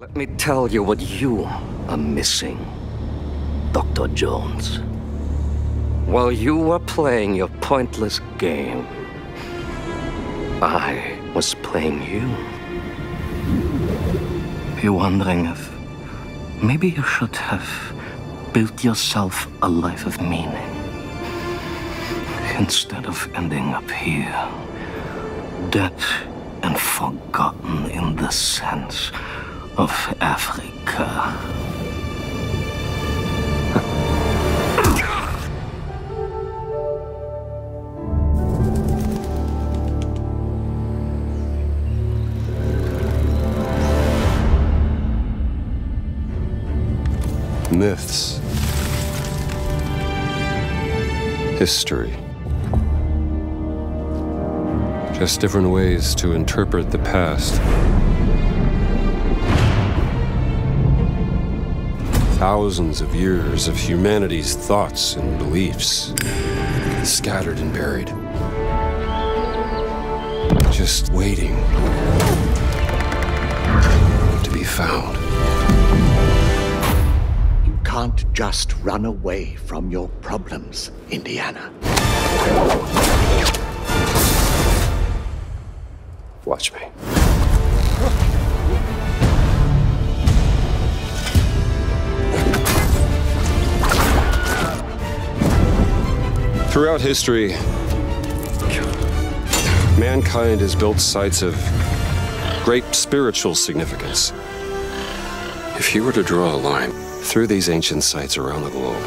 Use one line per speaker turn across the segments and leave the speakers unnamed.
Let me tell you what you are missing, Dr. Jones. While you were playing your pointless game, I was playing you. You're wondering if maybe you should have built yourself a life of meaning instead of ending up here, dead and forgotten in the sense of Africa.
Myths. History. Just different ways to interpret the past. Thousands of years of humanity's thoughts and beliefs, scattered and buried. Just waiting to be found.
You can't just run away from your problems, Indiana.
Watch me. Throughout history, mankind has built sites of great spiritual significance. If you were to draw a line through these ancient sites around the globe,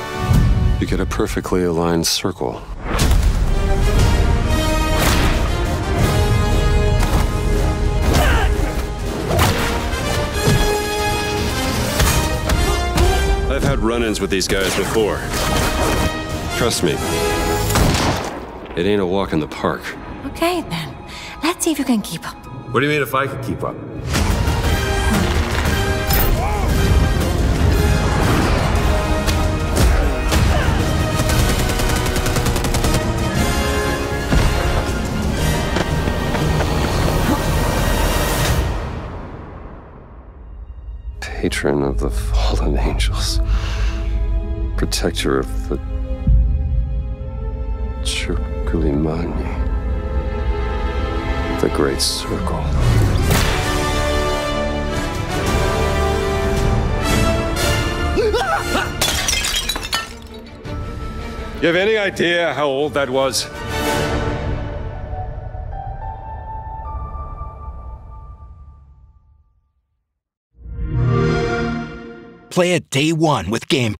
you get a perfectly aligned circle. I've had run ins with these guys before. Trust me, it ain't a walk in the park.
Okay, then. Let's see if you can keep up.
What do you mean if I could keep up?
Patron of the fallen angels, protector of the Chirkulimani, the Great Circle. You have any idea how old that was?
Play it day one with Game